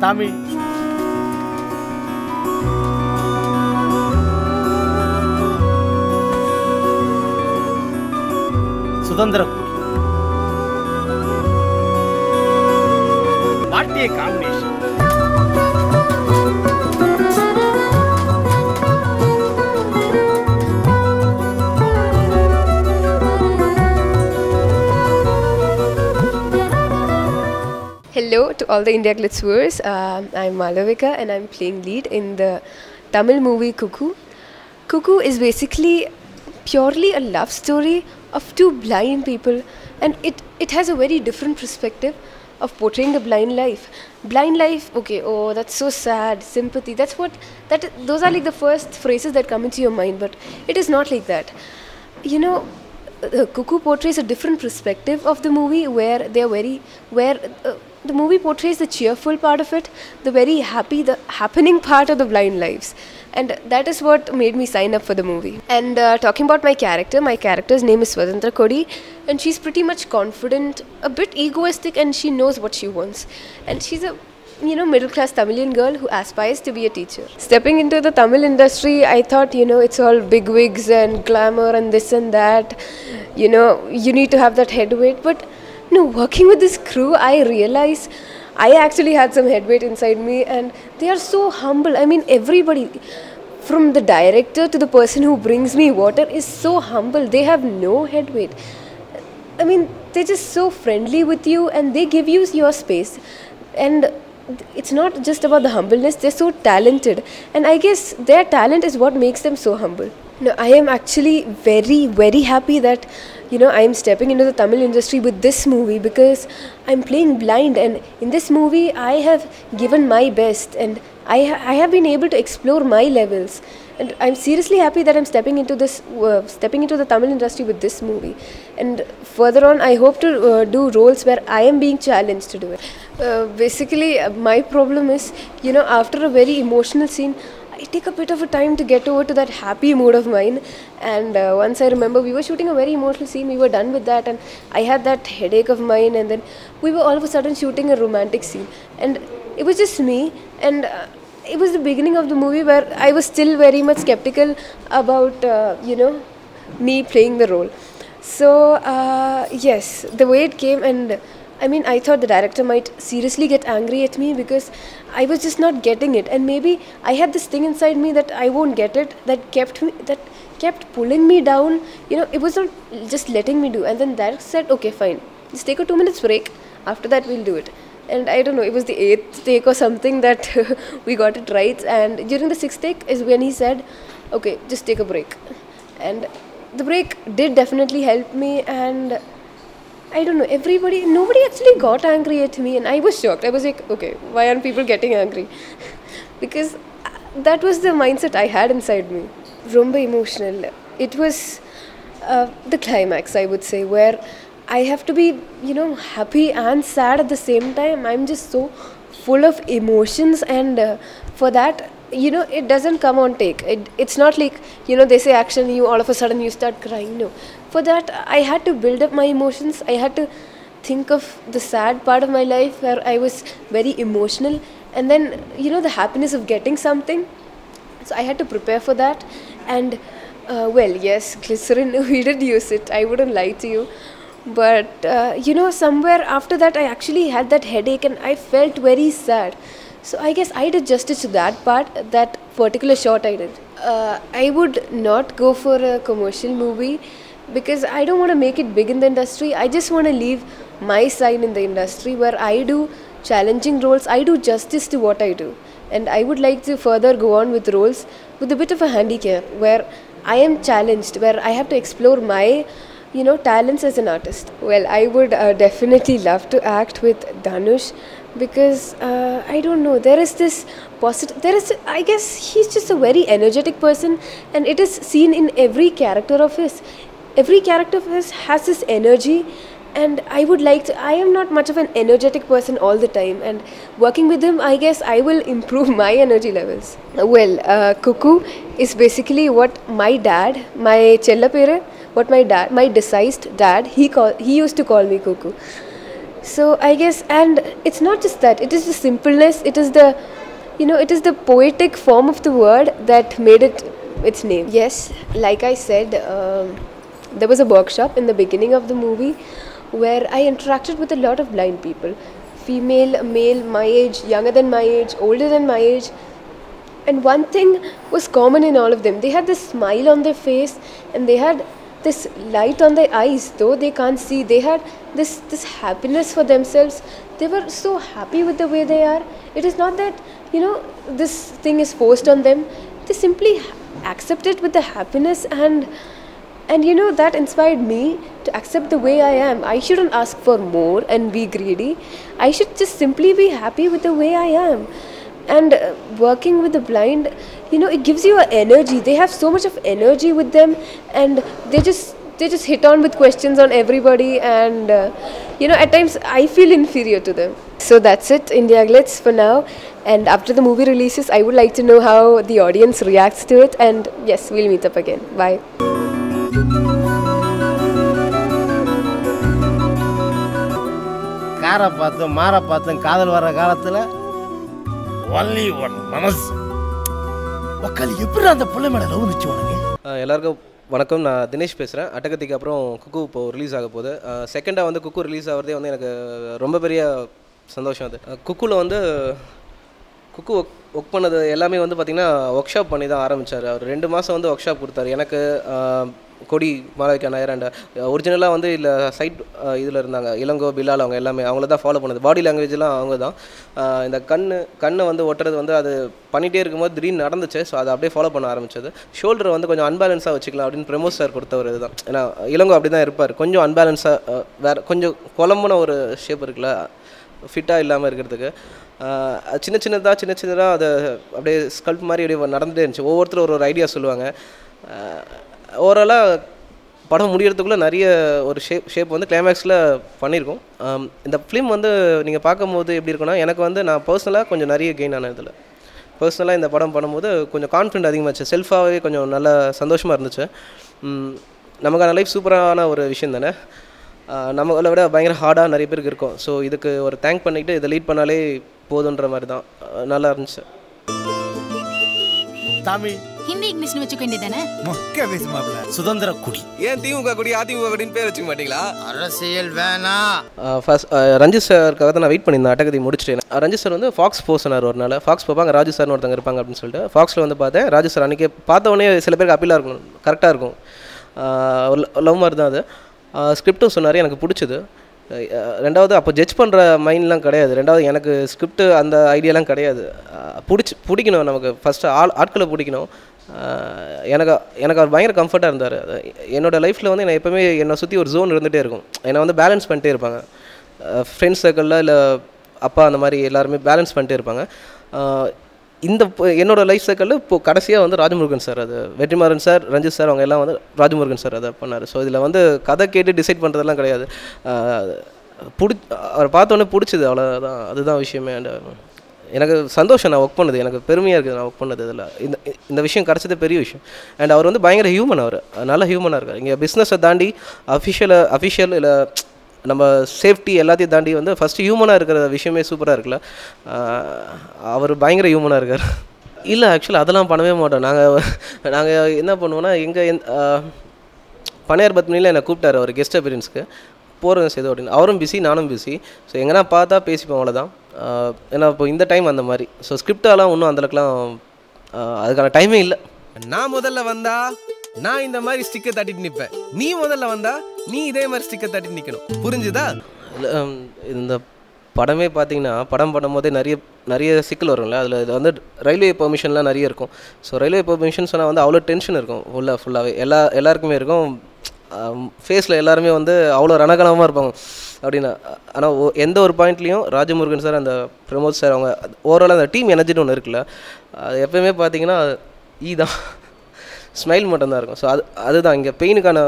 தமிழ் சுதந்திர கொடி பாட்டிய Hello to all the India Glitz viewers. Um I'm Malavika and I'm playing lead in the Tamil movie Cuckoo. Cuckoo is basically purely a love story of two blind people and it, it has a very different perspective of portraying the blind life. Blind life, okay, oh that's so sad, sympathy, that's what that those are like the first phrases that come into your mind, but it is not like that. You know, uh, Cuckoo portrays a different perspective of the movie where they are very where uh, the movie portrays the cheerful part of it, the very happy, the happening part of the blind lives, and that is what made me sign up for the movie. And uh, talking about my character, my character's name is Swatantra Kodi, and she's pretty much confident, a bit egoistic, and she knows what she wants, and she's a you know, middle class Tamilian girl who aspires to be a teacher. Stepping into the Tamil industry, I thought, you know, it's all big wigs and glamour and this and that. You know, you need to have that headweight. But no, working with this crew, I realize I actually had some headweight inside me and they are so humble. I mean, everybody. From the director to the person who brings me water is so humble. They have no headweight. I mean, they're just so friendly with you and they give you your space. And it's not just about the humbleness, they're so talented. And I guess their talent is what makes them so humble. No, I am actually very, very happy that, you know, I am stepping into the Tamil industry with this movie because I'm playing blind. And in this movie, I have given my best and I, ha- I have been able to explore my levels. And I'm seriously happy that I'm stepping into this, uh, stepping into the Tamil industry with this movie. And further on, I hope to uh, do roles where I am being challenged to do it. Uh, basically, uh, my problem is, you know, after a very emotional scene, I take a bit of a time to get over to that happy mood of mine. And uh, once I remember, we were shooting a very emotional scene. We were done with that, and I had that headache of mine. And then we were all of a sudden shooting a romantic scene, and it was just me. And uh, it was the beginning of the movie where I was still very much skeptical about, uh, you know, me playing the role. So uh, yes, the way it came, and I mean, I thought the director might seriously get angry at me because I was just not getting it, and maybe I had this thing inside me that I won't get it that kept me that kept pulling me down. You know, it was not just letting me do, and then that said, okay, fine, just take a two minutes break. After that, we'll do it and I don't know, it was the eighth take or something that we got it right. And during the sixth take is when he said, okay, just take a break. And the break did definitely help me. And I don't know, everybody, nobody actually got angry at me. And I was shocked. I was like, okay, why aren't people getting angry? because that was the mindset I had inside me. Rumba emotional. It was uh, the climax, I would say, where I have to be, you know, happy and sad at the same time. I'm just so full of emotions, and uh, for that, you know, it doesn't come on take. It, it's not like, you know, they say action, you all of a sudden you start crying. No. For that, I had to build up my emotions. I had to think of the sad part of my life where I was very emotional, and then, you know, the happiness of getting something. So I had to prepare for that, and uh, well, yes, glycerin, we did use it. I wouldn't lie to you but uh, you know somewhere after that i actually had that headache and i felt very sad so i guess i did justice to that part that particular shot i did uh, i would not go for a commercial movie because i don't want to make it big in the industry. I just want to leave my sign in the industry where i do challenging roles. I do justice to what i do. And i would like to further go on with roles with a bit of a handicap where i am challenged where i have to explore my you know talents as an artist. Well i would uh, definitely love to act with danush because uh, i don't know there is this positive there is i guess he's just a very energetic person and it is seen in every character of his every character of his has this energy and i would like to i am not much of an energetic person all the time and working with him i guess i will improve my energy levels well uh, cuckoo is basically what my dad my chella pere what my dad my deceased dad he call he used to call me cuckoo So I guess, and it's not just that. It is the simpleness. It is the, you know, it is the poetic form of the word that made it its name. Yes, like I said, um, there was a workshop in the beginning of the movie where I interacted with a lot of blind people, female, male, my age, younger than my age, older than my age. And one thing was common in all of them. They had this smile on their face and they had this light on their eyes, though they can't see. They had this, this happiness for themselves. They were so happy with the way they are. It is not that, you know, this thing is forced on them. They simply accept it with the happiness and and you know that inspired me to accept the way I am. I shouldn't ask for more and be greedy. I should just simply be happy with the way I am. And uh, working with the blind, you know, it gives you an energy. They have so much of energy with them, and they just they just hit on with questions on everybody. And uh, you know, at times I feel inferior to them. So that's it, India Glitz for now. And after the movie releases, I would like to know how the audience reacts to it. And yes, we'll meet up again. Bye. காரை பார்த்தும் மாரை பார்த்தும் காதல் வர்ற காலத்தில் only one மனசு. மக்கள் எப்படி அந்த பிள்ளை மேலே லவ் வந்துச்சு உனக்கு? எல்லாருக்கும் வணக்கம். நான் தினேஷ் பேசுகிறேன் அட்டகத்திக்கு அப்புறம் குக்கு இப்போ ரிலீஸ் ஆக போகுது. செகண்டாக வந்து குக்கு ரிலீஸ் ஆகிறதே வந்து எனக்கு ரொம்ப பெரிய சந்தோஷம் அது. குக்குவில் வந்து குக்கு ஒர்க் ஒர்க் பண்ணது எல்லாமே வந்து பார்த்திங்கன்னா ஒர்க் ஷாப் பண்ணி தான் ஆரம்பித்தார் அவர் ரெண்டு மாதம் வந்து ஒர்க் ஷாப் கொடுத்தாரு. எனக்கு கொடி மாலவிகா நாயர் அண்ட் ஒரிஜினலாக வந்து இல்லை சைட் இதில் இருந்தாங்க. இளங்கோ பில்லால் அவங்க எல்லாமே அவங்கள தான் ஃபாலோ பண்ணது. பாடி லாங்குவேஜ்லாம் அவங்க தான். இந்த கண் கண்ணை வந்து ஒட்டுறது வந்து அது பண்ணிகிட்டே இருக்கும்போது திடீர்னு நடந்துச்சு. ஸோ அதை அப்படியே ஃபாலோ பண்ண ஆரம்பிச்சது. ஷோல்டரை வந்து கொஞ்சம் அன்பேலன்ஸாக வச்சுக்கலாம் அப்படின்னு பிரமோஸ் சார் கொடுத்தவர் இதுதான். ஏன்னா இளங்கோ அப்படி தான் இருப்பார். கொஞ்சம் அன்பேலன்ஸாக வேறு கொஞ்சம் குழம்புன ஒரு ஷேப் இருக்குல்ல ஃபிட்டாக இல்லாமல் இருக்கிறதுக்கு. சின்ன சின்னதாக சின்ன சின்னதாக அதை அப்படியே ஸ்கல்ப் மாதிரி அப்படியே நடந்துகிட்டே இருந்துச்சு. ஒவ்வொருத்தரும் ஒரு ஒரு ஐடியா சொல்லுவாங்க. ஓவராலாக படம் முடியறதுக்குள்ளே நிறைய ஒரு ஷேப் ஷேப் வந்து கிளைமேக்ஸில் பண்ணியிருக்கோம். இந்த ஃபிலிம் வந்து நீங்கள் பார்க்கும்போது எப்படி இருக்குன்னா எனக்கு வந்து நான் பர்சனலாக கொஞ்சம் நிறைய கெயின் ஆன இதில். பர்சனலாக இந்த படம் பண்ணும்போது கொஞ்சம் கான்ஃபிடென்ட் அதிகமாகச்சு செல்ஃபாகவே கொஞ்சம் நல்ல சந்தோஷமாக இருந்துச்சு. நமக்கான லைஃப் சூப்பரான ஒரு விஷயம் தானே? நம்மளை விட பயங்கர ஹார்டாக நிறைய பேருக்கு இருக்கும். ஸோ இதுக்கு ஒரு தேங்க் பண்ணிவிட்டு இதை லீட் பண்ணாலே போதுன்ற மாதிரி தான். நல்லா இருந்துச்சு. தமிழ். ஹிந்தி இங்கிலீஷ்னு வச்சுக்க வேண்டியதானே மொக்க பேசுமாப்ல சுதந்திர குடி. ஏன் திமுக கொடி அதிமுக கொடின்னு பேர் வச்சுக்க மாட்டீங்களா? அரசியல் வேணாம் ஃபர்ஸ்ட் ரஞ்சித் சாருக்காக தான் நான் வெயிட் பண்ணியிருந்தேன் அட்டகதி முடிச்சிட்டேன் ரஞ்சித் சார் வந்து ஃபாக்ஸ் போ சொன்னார் ஒரு நாள். ஃபாக்ஸ் பார்ப்பாங்க ராஜு சார்னு ஒருத்தங்க இருப்பாங்க அப்படின்னு சொல்லிட்டு. ஃபாக்ஸில் வந்து பார்த்தேன் ராஜு சார் அன்றைக்கி பார்த்த உடனே சில பேருக்கு அப்பீலாக இருக்கும் கரெக்டாக இருக்கும். லவ் மாதிரி தான் அது. ஸ்கிரிப்டும் சொன்னார் எனக்கு பிடிச்சது. ரெண்டாவது அப்போ ஜட்ஜ் பண்ணுற மைண்ட்லாம் கிடையாது. ரெண்டாவது எனக்கு ஸ்கிரிப்ட் அந்த ஐடியாலாம் கிடையாது. பிடிச்சி பிடிக்கணும். நமக்கு ஃபஸ்ட்டு ஆள் ஆட்களை பிடிக்கணும். எனக்கு எனக்கு அவர் பயங்கர கம்ஃபர்ட்டாக இருந்தார். என்னோடய லைஃப்பில் வந்து நான் எப்போவுமே என்னை சுற்றி ஒரு ஜோன் இருந்துகிட்டே இருக்கும். என்னை வந்து பேலன்ஸ் பண்ணிட்டே இருப்பாங்க. ஃப்ரெண்ட்ஸ் சர்க்கிளில் இல்லை அப்பா அந்த மாதிரி எல்லாருமே பேலன்ஸ் பண்ணிட்டே இருப்பாங்க. இந்த என்னோடய என்னோட லைஃப் சர்க்கிளில் இப்போ கடைசியாக வந்து ராஜமுருகன் சார் அது வெற்றிமாறன் சார் ரஞ்சித் சார் அவங்க எல்லாம் வந்து ராஜமுருகன் சார் அதை பண்ணார். ஸோ இதில் வந்து கதை கேட்டு டிசைட் பண்ணுறதெல்லாம் கிடையாது. பிடிச் பிடி பார்த்தோன்னே பிடிச்சது. அவ்வளோதான் அதுதான் விஷயமே. அண்ட் எனக்கு சந்தோஷம் நான் ஒர்க் பண்ணது. எனக்கு பெருமையாக இருக்குது நான் ஒர்க் பண்ணது இதில். இந்த இந்த விஷயம் கிடச்சது பெரிய விஷயம். அண்ட் அவர் வந்து பயங்கர ஹியூமன் அவர். நல்ல ஹியூமனாக இருக்கார். இங்கே பிஸ்னஸை தாண்டி அஃபிஷியலை அஃபிஷியல் இல்லை நம்ம சேஃப்டி எல்லாத்தையும் தாண்டி வந்து ஃபஸ்ட்டு ஹியூமனாக இருக்கிற விஷயமே சூப்பராக இருக்குல்ல. அவர் பயங்கர ஹியூமனாக இருக்கார். இல்லை ஆக்சுவலாக அதெல்லாம் பண்ணவே மாட்டோம். நாங்கள் நாங்கள் என்ன பண்ணுவோன்னா எங்கள் எந் பனையார் பத்மினியில் என்னை கூப்பிட்டாரு அவர் கெஸ்ட் அப்பியரன்ஸ்க்கு போகிறேன் சேது அப்படின்னு அவரும் பிஸி நானும் பிஸி ஸோ எங்கன்னா பார்த்தா பேசிப்போம் அவ்வளோதான் ஏன்னா இப்போ இந்த டைம் அந்த மாதிரி. ஸோ ஸ்கிரிப்டாலாம் ஒன்றும் அந்தளவுக்குலாம் அதுக்கான டைமே இல்லை. நான் முதல்ல வந்தா நான் இந்த மாதிரி ஸ்டிக்கர் தட்டிட்டு நிப்பேன். நீ முதல்ல வந்தா நீ இதே மாதிரி ஸ்டிக்கர் தட்டிட்டு நிக்கணும். புரிஞ்சுதா? இந்த படமே பார்த்தீங்கன்னா படம் பண்ணும்போதே நிறைய நிறைய சிக்கல் வரும்ல. அதில் இது வந்து ரயில்வே பெர்மிஷன்லாம் நிறைய இருக்கும். ஸோ ரயில்வே பெர்மிஷன் சொன்னால் வந்து அவ்வளோ டென்ஷன் இருக்கும். ஃபுல்லாக ஃபுல்லாகவே எல்லா எல்லாருக்குமே இருக்கும். ஃபேஸில் எல்லாருமே வந்து அவ்வளோ ரணகலமாக இருப்பாங்க. அப்படின்னா ஆனால் எந்த ஒரு பாயிண்ட்லேயும் ராஜமுருகன் சார் அந்த பிரமோத் சார் அவங்க ஓவரால் அந்த டீம் எனர்ஜின்னு ஒன்று இருக்குல்ல அது எப்பயுமே பார்த்தீங்கன்னா ஈ e தான். ஸ்மைல் மட்டும்தான் இருக்கும். ஸோ அது அதுதான். இங்கே பெயினுக்கான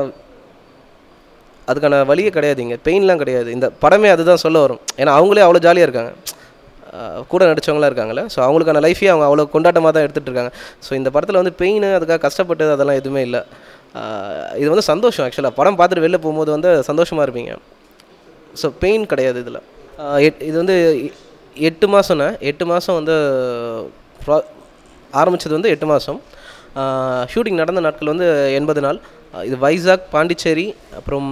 அதுக்கான வழியே கிடையாது இங்கே. பெயின்லாம் கிடையாது. இந்த படமே அதுதான் சொல்ல வரும். ஏன்னா அவங்களே அவ்வளோ ஜாலியாக இருக்காங்க. கூட நடித்தவங்களாம் இருக்காங்கல்ல. ஸோ அவங்களுக்கான லைஃபே அவங்க அவ்வளோ கொண்டாட்டமாக தான் எடுத்துகிட்டு இருக்காங்க. ஸோ இந்த படத்தில் வந்து பெயின் அதுக்காக கஷ்டப்பட்டது அதெல்லாம் எதுவுமே இல்லை. இது வந்து சந்தோஷம் ஆக்சுவலாக படம் பார்த்துட்டு வெளில போகும்போது வந்து சந்தோஷமாக இருப்பீங்க. ஸோ பெயின் கிடையாது இதில். இது வந்து எட்டு மாதம்னா எட்டு மாதம் வந்து ஆரம்பித்தது வந்து எட்டு மாதம் ஷூட்டிங் நடந்த நாட்கள் வந்து எண்பது நாள். இது வைசாக் பாண்டிச்சேரி அப்புறம்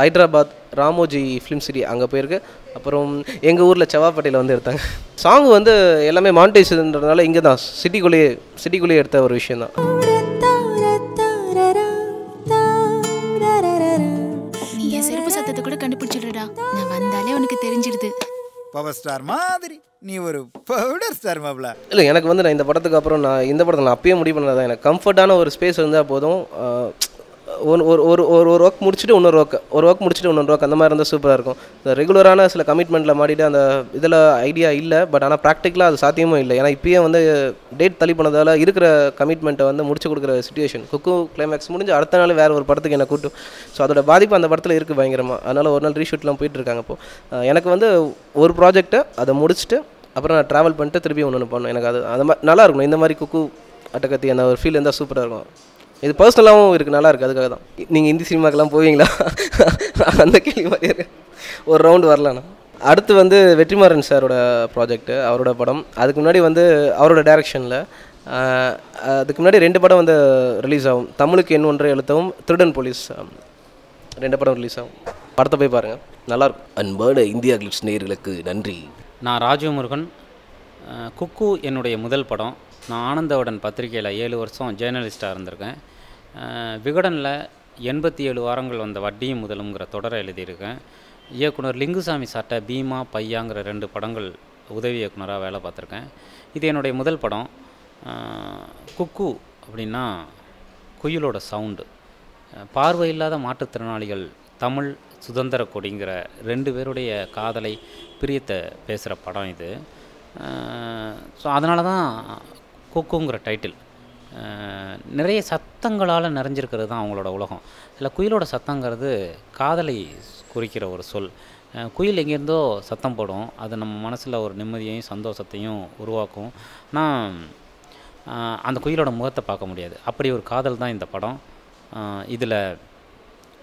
ஹைதராபாத் ராமோஜி ஃபிலிம் சிட்டி அங்கே போயிருக்கு. அப்புறம் எங்கள் ஊரில் செவ்வாப்பேட்டையில் வந்து எடுத்தாங்க. சாங் வந்து எல்லாமே மாண்டேஜ்ன்றதுனால இங்கே தான் சிட்டிக்குள்ளேயே சிட்டிக்குள்ளேயே எடுத்த ஒரு விஷயம் பவர் ஸ்டார் மாதிரி. நீ ஒரு பவுடர் ஸ்டார் மாப்ள. இல்லை எனக்கு வந்து நான் இந்த படத்துக்கு அப்புறம் நான் இந்த படத்தில் நான் அப்பயே முடிவு பண்ணதான் எனக்கு கம்ஃபர்ட்டான ஒரு ஸ்பேஸ் இருந்தால் போதும். ஒன் ஒரு ஒரு ஒரு ஒரு ஒர்க் முடிச்சுட்டு இன்னொரு ஒர்க் ஒரு ஒர்க் முடிச்சுட்டு இன்னொரு ஒர்க் அந்த மாதிரி இருந்தால் சூப்பராக இருக்கும். இந்த ரெகுலரான சில கமிட்மெண்ட்டில் மாட்டிட்டு அந்த இதில் ஐடியா இல்லை பட் ஆனால் ப்ராக்டிக்கலாக அது சாத்தியமும் இல்லை. ஏன்னா இப்போயே வந்து டேட் தள்ளி பண்ணதால் இருக்கிற கமிட்மெண்ட்டை வந்து முடிச்சு கொடுக்குற சுச்சுவேஷன் குக்கு கிளைமேக்ஸ் முடிஞ்சு அடுத்த நாள் வேறு ஒரு படத்துக்கு என்னை கூட்டும் ஸோ அதோட பாதிப்பு அந்த படத்தில் இருக்குது பயங்கரமாக அதனால் ஒரு நாள் ரீஷூட்லாம் போயிட்டுருக்காங்க இப்போ. எனக்கு வந்து ஒரு ப்ராஜெக்ட்டை அதை முடிச்சுட்டு அப்புறம் நான் ட்ராவல் பண்ணிட்டு திருப்பி ஒன்று ஒன்று பண்ணணும். எனக்கு அது அந்த மாதிரி நல்லா இருக்கணும். இந்த மாதிரி குக்கு அட்டகத்தி அந்த ஒரு ஃபீல் இருந்தால் சூப்பராக இருக்கும். இது பர்சனலாகவும் இருக்குது நல்லா இருக்குது அதுக்காக தான். நீங்கள் இந்தி சினிமாக்கெல்லாம் போவீங்களா? அந்த கேள்வி மாதிரி இருக்கு. ஒரு ரவுண்டு வரலாண்ணா அடுத்து வந்து வெற்றிமாறன் சாரோட ப்ராஜெக்ட்டு அவரோட படம். அதுக்கு முன்னாடி வந்து அவரோட டைரக்ஷனில் அதுக்கு முன்னாடி ரெண்டு படம் வந்து ரிலீஸ் ஆகும். தமிழுக்கு என் ஒன்றை எழுத்தவும் திருடன் போலீஸ் ரெண்டு படம் ரிலீஸ் ஆகும். படத்தை போய் பாருங்கள் நல்லாயிருக்கும் அன்பான இந்தியா கிளிப்ஸ் நேயர்களுக்கு நன்றி. நான் ராஜீவ் முருகன். குக்கு என்னுடைய முதல் படம். நான் ஆனந்தவுடன் பத்திரிகையில் ஏழு வருஷம் ஜேர்னலிஸ்ட்டாக இருந்திருக்கேன். விகடனில் எண்பத்தி ஏழு வாரங்கள் வந்த வட்டியும் முதலுங்கிற தொடரை எழுதியிருக்கேன். இயக்குனர் லிங்குசாமி சாட்ட பீமா பையாங்கிற ரெண்டு படங்கள் உதவி இயக்குனராக வேலை பார்த்துருக்கேன். இது என்னுடைய முதல் படம். குக்கு அப்படின்னா குயிலோட சவுண்டு. பார்வையில்லாத பார்வை இல்லாத மாற்றுத்திறனாளிகள் தமிழ் சுதந்திர கொடிங்கிற ரெண்டு பேருடைய காதலை பிரியத்தை பேசுகிற படம் இது. ஸோ அதனால தான் குக்குங்கிற டைட்டில் நிறைய சத்தங்களால் நிறைஞ்சிருக்கிறது தான் அவங்களோட உலகம். இல்லை குயிலோட சத்தங்கிறது காதலை குறிக்கிற ஒரு சொல். குயில் எங்கேருந்தோ சத்தம் போடும். அது நம்ம மனசில் ஒரு நிம்மதியையும் சந்தோஷத்தையும் உருவாக்கும். ஆனால் அந்த குயிலோட முகத்தை பார்க்க முடியாது. அப்படி ஒரு காதல் தான் இந்த படம். இதில்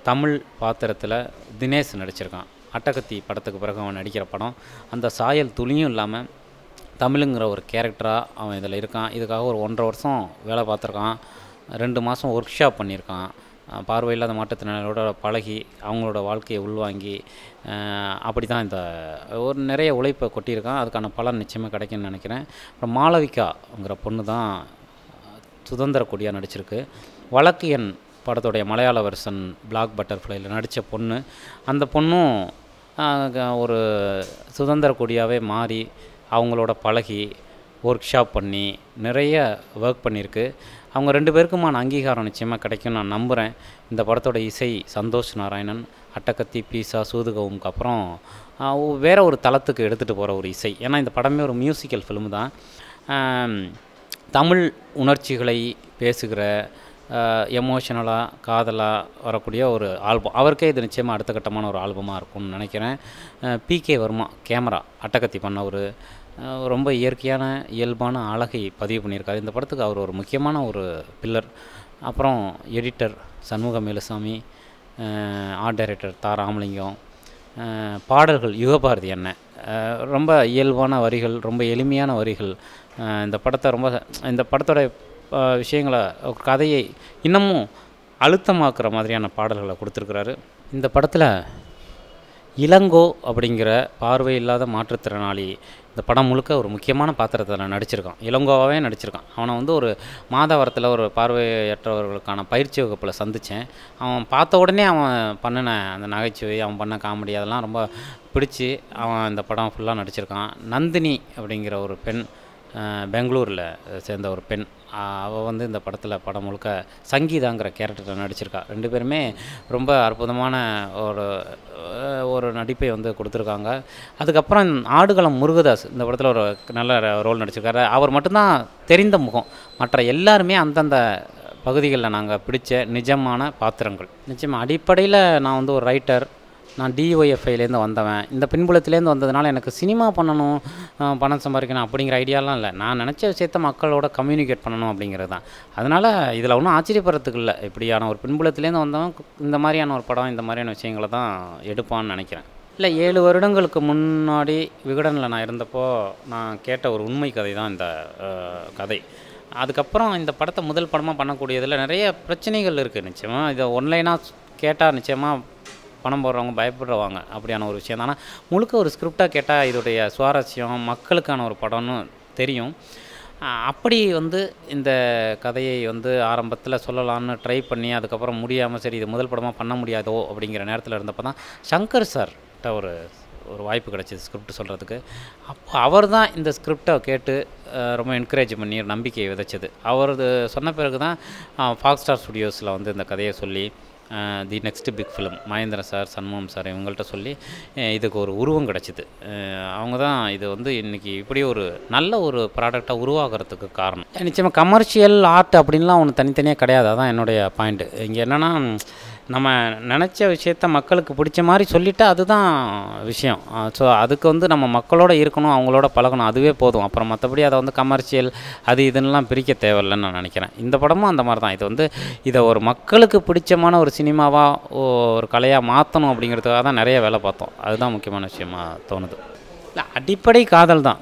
தமிழ் பாத்திரத்தில் தினேஷ் நடிச்சிருக்கான். அட்டகத்தி படத்துக்கு பிறகு அவன் நடிக்கிற படம். அந்த சாயல் துளியும் இல்லாமல் தமிழுங்கிற ஒரு கேரக்டராக அவன் இதில் இருக்கான். இதுக்காக ஒரு ஒன்றரை வருஷம் வேலை பார்த்துருக்கான். ரெண்டு மாதம் ஒர்க் ஷாப் பண்ணியிருக்கான். பார்வையில்லாத மாற்றுத்திறனாளிகளோட பழகி அவங்களோட வாழ்க்கையை உள்வாங்கி அப்படி தான் இந்த ஒரு நிறைய உழைப்பை கொட்டியிருக்கான். அதுக்கான பலன் நிச்சயமாக கிடைக்கும்னு நினைக்கிறேன். அப்புறம் மாளவிகாங்கிற பொண்ணு தான் சுதந்திர கொடியாக நடிச்சிருக்கு. வழக்கு எண் படத்துடைய மலையாள வெர்சன் பிளாக் பட்டர்ஃப்ளைல நடித்த பொண்ணு. அந்த பொண்ணும் ஒரு சுதந்திர கொடியாகவே மாறி அவங்களோட பழகி ஒர்க் ஷாப் பண்ணி நிறைய ஒர்க் பண்ணியிருக்கு. அவங்க ரெண்டு பேருக்குமான அங்கீகாரம் நிச்சயமாக கிடைக்கும் நான் நம்புகிறேன் இந்த படத்தோட இசை சந்தோஷ் நாராயணன் அட்டக்கத்தி பீஸா சூதுகவுக்கு அப்புறம் வேற ஒரு தளத்துக்கு எடுத்துகிட்டு போகிற ஒரு இசை. ஏன்னா இந்த படமே ஒரு மியூசிக்கல் ஃபிலிம் தான். தமிழ் உணர்ச்சிகளை பேசுகிற எமோஷனலாக காதலாக வரக்கூடிய ஒரு ஆல்பம் அவருக்கே இது நிச்சயமாக அடுத்த கட்டமான ஒரு ஆல்பமாக இருக்கும்னு நினைக்கிறேன். பிகே வர்மா கேமரா அட்டகத்தி பண்ண ஒரு ரொம்ப இயற்கையான இயல்பான அழகை பதிவு பண்ணியிருக்காரு. இந்த படத்துக்கு அவர் ஒரு முக்கியமான ஒரு பில்லர். அப்புறம் editor Shanmuga Melusamy art director தா ராமலிங்கம் பாடல்கள் யுகபாரதி அண்ணன். ரொம்ப இயல்பான வரிகள் ரொம்ப எளிமையான வரிகள். இந்த படத்தை ரொம்ப இந்த படத்தோட விஷயங்களை கதையை இன்னமும் அழுத்தமாக்குற மாதிரியான பாடல்களை கொடுத்துருக்குறாரு. இந்த படத்தில் இளங்கோ அப்படிங்கிற பார்வை இல்லாத மாற்றுத்திறனாளி. இந்த படம் முழுக்க ஒரு முக்கியமான பாத்திரத்தில் நடிச்சிருக்கான். இளங்கோவாகவே நடிச்சிருக்கான். அவனை வந்து ஒரு மாதவரத்தில் ஒரு பார்வையற்றவர்களுக்கான பயிற்சி வகுப்பில் சந்தித்தேன் அவன் பார்த்த உடனே அவன் பண்ணின அந்த நகைச்சுவை அவன் பண்ண காமெடி அதெல்லாம் ரொம்ப பிடிச்சி அவன் இந்த படம் ஃபுல்லாக நடிச்சிருக்கான். நந்தினி அப்படிங்கிற ஒரு பெண் பெங்களூரில் சேர்ந்த ஒரு பெண். அவள் வந்து இந்த படத்தில் படம் முழுக்க சங்கீதாங்கிற கேரக்டரில் நடிச்சிருக்கா. ரெண்டு பேருமே ரொம்ப அற்புதமான ஒரு ஒரு நடிப்பை வந்து கொடுத்துருக்காங்க. அதுக்கப்புறம் ஆடுகளம் முருகதாஸ் இந்த படத்தில் ஒரு நல்ல ரோல் நடிச்சிருக்காரு. அவர் மட்டும்தான் தெரிந்த முகம். மற்ற எல்லாருமே அந்தந்த பகுதிகளில் நாங்கள் பிடித்த நிஜமான பாத்திரங்கள். நிச்சயமாக அடிப்படையில் நான் வந்து ஒரு ரைட்டர் நான் டிஒஎஃப்ஐலேருந்து வந்தவன். இந்த பின்புலத்துலேருந்து வந்ததுனால எனக்கு சினிமா பண்ணணும் பணம் சம்பாதிக்கணும் அப்படிங்கிற ஐடியாலாம் இல்லை. நான் நினச்ச விஷயத்த மக்களோட கம்யூனிகேட் பண்ணணும் அப்படிங்கிறது தான். அதனால் இதில் ஒன்றும் ஆச்சரியப்படுறதுக்கு இல்லை. இப்படியான ஒரு பின்புலத்துலேருந்து வந்தவன் இந்த மாதிரியான ஒரு படம் இந்த மாதிரியான விஷயங்களை தான் எடுப்பான்னு நினைக்கிறேன். இல்லை ஏழு வருடங்களுக்கு முன்னாடி விகடனில் நான் இருந்தப்போ நான் கேட்ட ஒரு உண்மை கதை தான் இந்த கதை. அதுக்கப்புறம் இந்த படத்தை முதல் படமாக பண்ணக்கூடியதில் நிறைய பிரச்சனைகள் இருக்குது நிச்சயமாக இதை ஒன்லைனாக கேட்டால் நிச்சயமாக பணம் போடுறவங்க பயப்படுறவாங்க அப்படியான ஒரு விஷயம் தான். ஆனால் முழுக்க ஒரு ஸ்கிரிப்டாக கேட்டால் இதோடைய சுவாரஸ்யம் மக்களுக்கான ஒரு படம்னு தெரியும். அப்படி வந்து இந்த கதையை வந்து ஆரம்பத்தில் சொல்லலான்னு ட்ரை பண்ணி அதுக்கப்புறம் முடியாமல் சரி இது முதல் படமாக பண்ண முடியாதோ அப்படிங்கிற நேரத்தில் இருந்தப்போ தான் சங்கர் சார்கிட்ட ஒரு ஒரு வாய்ப்பு கிடச்சிது ஸ்கிரிப்ட் சொல்கிறதுக்கு அப்போ அவர் தான் இந்த ஸ்கிரிப்டை கேட்டு ரொம்ப என்கரேஜ் பண்ணி நம்பிக்கையை விதைச்சது. அவர் சொன்ன பிறகு தான் ஃபாக்ஸ் ஸ்டார் ஸ்டுடியோஸில் வந்து இந்த கதையை சொல்லி the next big film Mahendra sir Shanmugam sir இவங்கள்ட்ட சொல்லி இதுக்கு ஒரு உருவம் கிடச்சிது. அவங்க தான் இது வந்து இன்றைக்கி இப்படி ஒரு நல்ல ஒரு ப்ராடக்டாக உருவாகிறதுக்கு காரணம். நிச்சயமாக கமர்ஷியல் ஆர்ட் அப்படின்லாம் ஒன்று தனித்தனியாக கிடையாது. அதான் என்னுடைய பாயிண்ட்டு இங்கே என்னென்னா நம்ம நினச்ச விஷயத்த மக்களுக்கு பிடிச்ச மாதிரி சொல்லிவிட்டு அதுதான் விஷயம். ஸோ அதுக்கு வந்து நம்ம மக்களோட இருக்கணும் அவங்களோட பழகணும் அதுவே போதும். அப்புறம் மற்றபடி அதை வந்து கமர்ஷியல் அது இதுன்னெலாம் பிரிக்க தேவையில்லைன்னு நான் நினைக்கிறேன். இந்த படமும் அந்த மாதிரி தான். இது வந்து இதை ஒரு மக்களுக்கு பிடிச்சமான ஒரு சினிமாவாக ஒரு கலையாக மாற்றணும் அப்படிங்கிறதுக்காக தான் நிறைய வேலை பார்த்தோம். அதுதான் முக்கியமான விஷயமா தோணுது. இல்லை அடிப்படை காதல் தான்.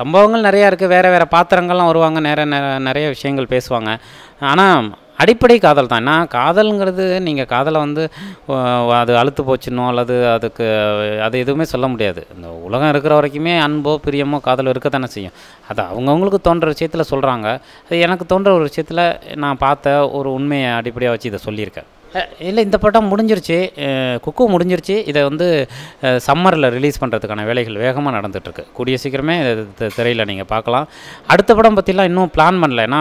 சம்பவங்கள் நிறையா இருக்குது வேறு வேறு பாத்திரங்கள்லாம் வருவாங்க. நிறைய நிறைய விஷயங்கள் பேசுவாங்க. ஆனால் அடிப்படை காதல் தான். ஏன்னா காதலுங்கிறது நீங்கள் காதலை வந்து அது அழுத்து போச்சுன்னோ அல்லது அதுக்கு அது எதுவுமே சொல்ல முடியாது. இந்த உலகம் இருக்கிற வரைக்குமே அன்போ பிரியமோ காதலோ இருக்க தானே செய்யும். அது அவங்கவுங்களுக்கு தோன்ற விஷயத்தில் சொல்கிறாங்க அது எனக்கு தோன்ற ஒரு விஷயத்தில் நான் பார்த்த ஒரு உண்மையை அடிப்படையாக வச்சு இதை சொல்லியிருக்கேன். இல்லை இந்த படம் முடிஞ்சிருச்சு. குக்கு முடிஞ்சிருச்சு. இதை வந்து சம்மரில் ரிலீஸ் பண்ணுறதுக்கான வேலைகள் வேகமாக நடந்துகிட்ருக்கு கூடிய சீக்கிரமே திரையில் நீங்கள் பார்க்கலாம். அடுத்த படம் பற்றிலாம் இன்னும் பிளான் பண்ணல. ஏன்னா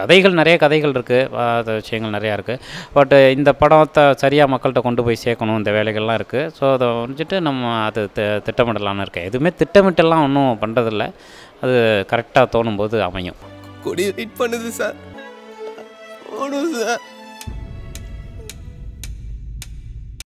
கதைகள் நிறைய கதைகள் இருக்குது விஷயங்கள் நிறையா இருக்குது பட் இந்த படத்தை சரியாக மக்கள்கிட்ட கொண்டு போய் சேர்க்கணும் இந்த வேலைகள்லாம் இருக்குது ஸோ அதை முடிஞ்சிட்டு நம்ம அது திட்டமிடலான்னு இருக்கேன். எதுவுமே திட்டமிட்டெல்லாம் ஒன்றும் பண்ணுறதில்ல அது கரெக்டாக தோணும்போது அமையும். கொடி வெயிட் பண்ணுது சார் சார்